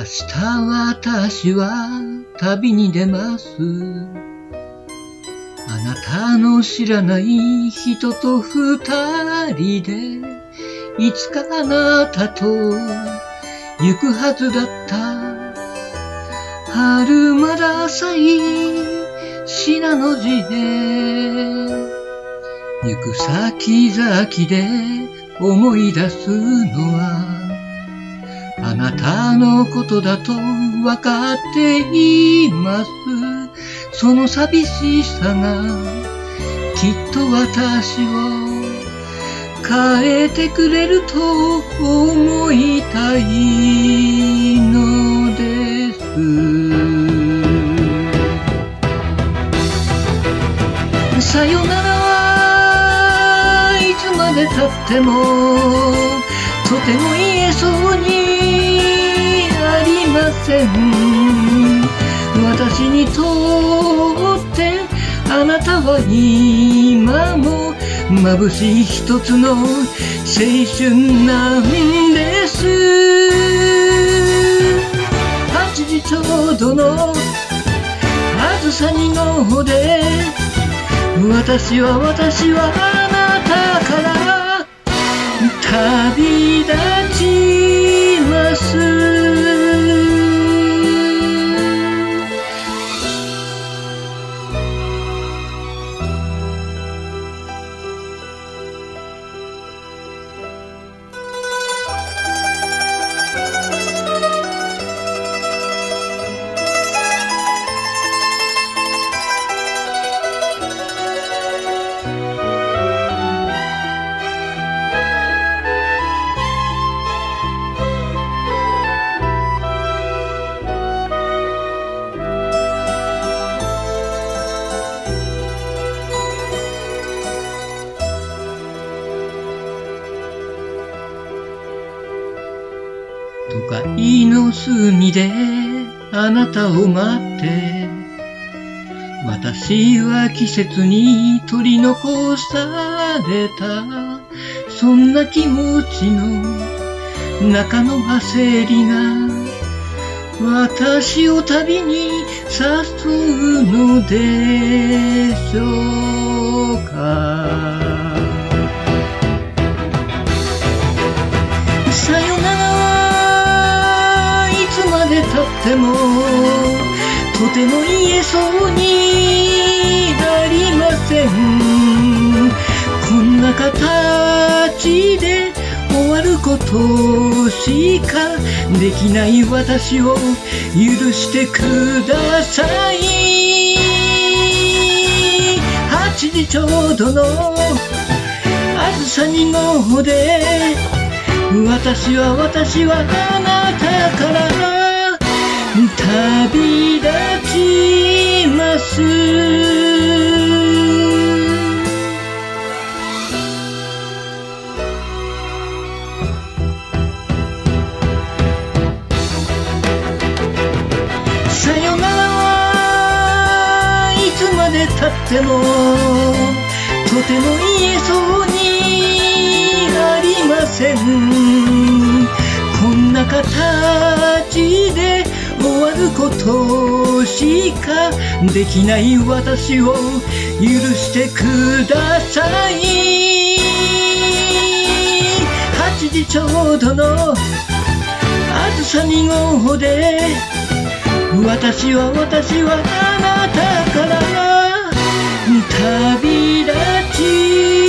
明日私は旅に出ます。あなたの知らない人と二人で、いつかあなたと行くはずだった。春まだ浅い信濃路へ。行く先々で思い出すのは、あなたのことだとわかっています。その寂しさがきっと私を変えてくれると思いたいのです。さよならはいつまで経ってもとても言えそうにせん私にとってあなたは今も眩しい一つの青春なんです。8時ちょうどのあずさ2号で。私は私はあなたから旅立都会の隅であなたを待って。私は季節に取り残された。そんな気持ちの中の焦りが。私を旅に誘うのでしょうか。ってもとても言えそうになりません。こんな形で終わることしかできない私を許してください。8時ちょうどのあずさ2号で私は私はあなたから旅立ちます。さよならはいつまで経ってもとても言えそうにありません。こんな形でることしかできない私を許してください。8時ちょうどのあずさ2号で私は私はあなたから旅立ち。